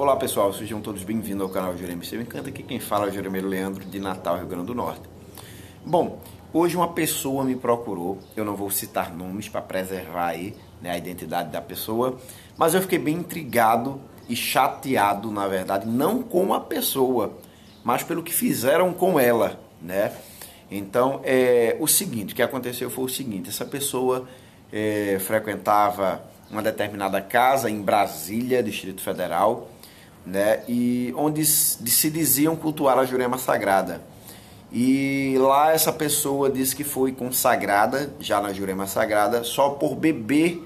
Olá pessoal, sejam todos bem-vindos ao canal Jurema Você Me Encanta, aqui quem fala é o Juremeiro Leandro de Natal, Rio Grande do Norte. Bom, hoje uma pessoa me procurou, eu não vou citar nomes para preservar aí né, a identidade da pessoa, mas eu fiquei bem intrigado e chateado, na verdade, não com a pessoa, mas pelo que fizeram com ela, né? Então, é, o seguinte, o que aconteceu foi o seguinte, essa pessoa é, frequentava uma determinada casa em Brasília, Distrito Federal, né, e onde se diziam cultuar a Jurema Sagrada. E lá essa pessoa disse que foi consagrada, já na Jurema Sagrada, só por beber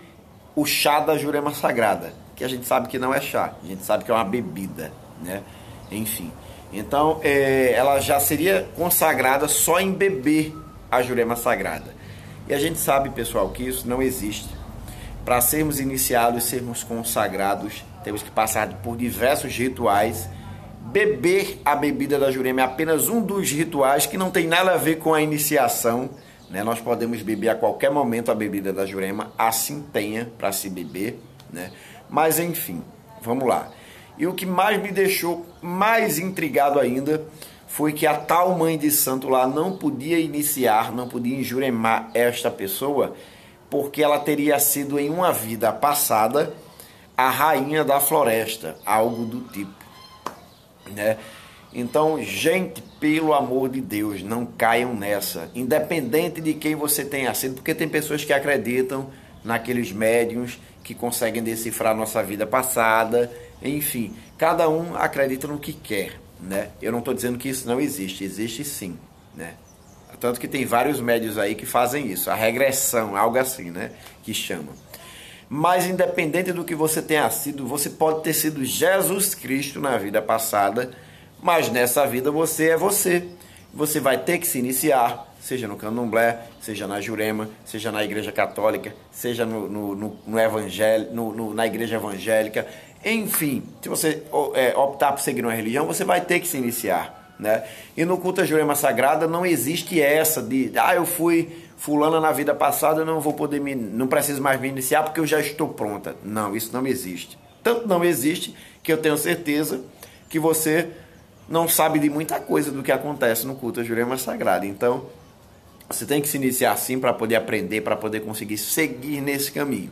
o chá da Jurema Sagrada, que a gente sabe que não é chá, a gente sabe que é uma bebida, né? Enfim. Então, é, ela já seria consagrada só em beber a Jurema Sagrada. E a gente sabe, pessoal, que isso não existe. Para sermos iniciados, sermos consagrados, temos que passar por diversos rituais. Beber a bebida da Jurema é apenas um dos rituais que não tem nada a ver com a iniciação. Né? Nós podemos beber a qualquer momento a bebida da Jurema, assim tenha para se beber. Né? Mas enfim, vamos lá. E o que mais me deixou mais intrigado ainda foi que a tal mãe de santo lá não podia iniciar, não podia enjuremar esta pessoa, porque ela teria sido em uma vida passada a rainha da floresta, algo do tipo, né? Então, gente, pelo amor de Deus, não caiam nessa, independente de quem você tenha sido, porque tem pessoas que acreditam naqueles médiums que conseguem decifrar nossa vida passada, enfim, cada um acredita no que quer né? Eu não estou dizendo que isso não existe, existe sim, né? Tanto que tem vários médios aí que fazem isso, a regressão, algo assim, né? Que chamam. Mas independente do que você tenha sido, você pode ter sido Jesus Cristo na vida passada, mas nessa vida você é você. Você vai ter que se iniciar, seja no candomblé, seja na jurema, seja na igreja católica, seja no, no, no, no evangelho, no, na igreja evangélica, enfim, se você é, optar por seguir uma religião, você vai ter que se iniciar. Né? E no culto à Jurema Sagrada não existe essa de, ah, eu fui fulana na vida passada, não vou poder me, não preciso mais me iniciar porque eu já estou pronta. Não, isso não existe. Tanto não existe que eu tenho certeza que você não sabe de muita coisa do que acontece no culto à Jurema Sagrada. Então, você tem que se iniciar assim para poder aprender, para poder conseguir seguir nesse caminho.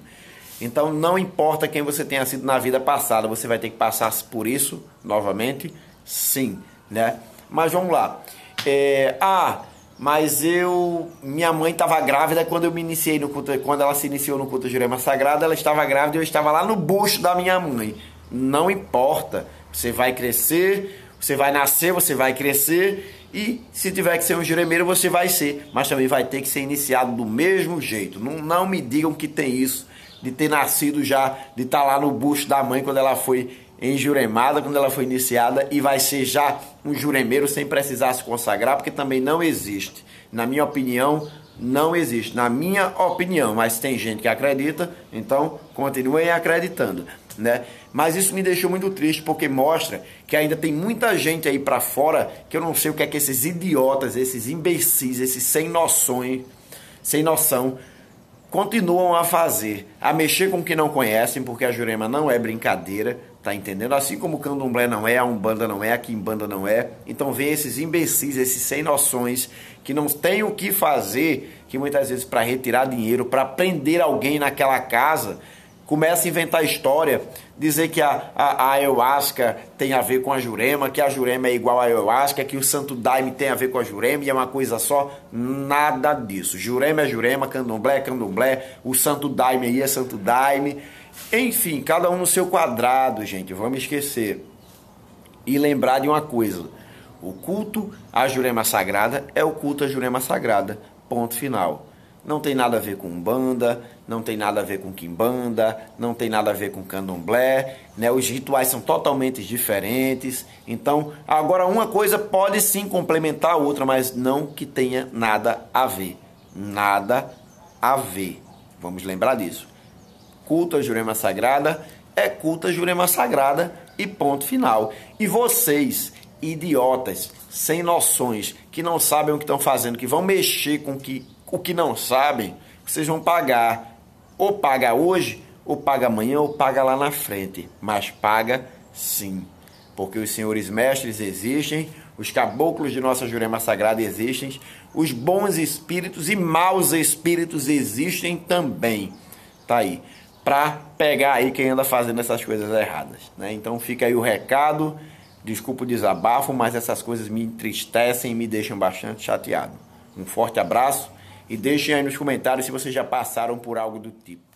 Então não importa quem você tenha sido na vida passada, você vai ter que passar por isso novamente? Sim, né? Mas vamos lá. É, ah, mas eu. Minha mãe estava grávida quando eu me iniciei no culto. Quando ela se iniciou no culto Jurema Sagrada, ela estava grávida e eu estava lá no bucho da minha mãe. Não importa. Você vai crescer, você vai nascer, você vai crescer. E se tiver que ser um juremeiro, você vai ser. Mas também vai ter que ser iniciado do mesmo jeito. Não, não me digam que tem isso de ter nascido já, de estar tá lá no bucho da mãe quando ela foi enjuremada, quando ela foi iniciada, e vai ser já um juremeiro sem precisar se consagrar, porque também não existe. Na minha opinião, não existe. Na minha opinião, mas tem gente que acredita, então continuem acreditando, né? Mas isso me deixou muito triste porque mostra que ainda tem muita gente aí para fora que eu não sei o que é que esses idiotas, esses imbecis, esses sem noções, sem noção continuam a fazer, a mexer com o que não conhecem, porque a Jurema não é brincadeira, tá entendendo? Assim como o Candomblé não é, a Umbanda não é, a Quimbanda não é. Então vem esses imbecis, esses sem noções, que não têm o que fazer, que muitas vezes para retirar dinheiro, para prender alguém naquela casa, começa a inventar história, dizer que a, a, a, ayahuasca tem a ver com a jurema, que a jurema é igual a ayahuasca, que o santo daime tem a ver com a jurema e é uma coisa só, nada disso. Jurema é jurema, candomblé é candomblé, o santo daime aí é santo daime. Enfim, cada um no seu quadrado, gente, vamos esquecer. E lembrar de uma coisa, o culto à jurema sagrada é o culto à jurema sagrada, ponto final não tem nada a ver com banda, não tem nada a ver com quimbanda, não tem nada a ver com candomblé, né? Os rituais são totalmente diferentes. Então, agora uma coisa pode sim complementar a outra, mas não que tenha nada a ver. Nada a ver. Vamos lembrar disso. Culto à Jurema Sagrada é culto à Jurema Sagrada e ponto final. E vocês, idiotas, sem noções, que não sabem o que estão fazendo, que vão mexer com que o que não sabem, vocês vão pagar. Ou paga hoje, ou paga amanhã, ou paga lá na frente. Mas paga Sim, porque os senhores mestres existem, os caboclos de nossa Jurema Sagrada existem, os bons espíritos e maus espíritos existem também. Tá aí. Para pegar aí quem anda fazendo essas coisas erradas. Né? Então fica aí o recado. Desculpa o desabafo, mas essas coisas me entristecem e me deixam bastante chateado. Um forte abraço e deixem aí nos comentários se vocês já passaram por algo do tipo.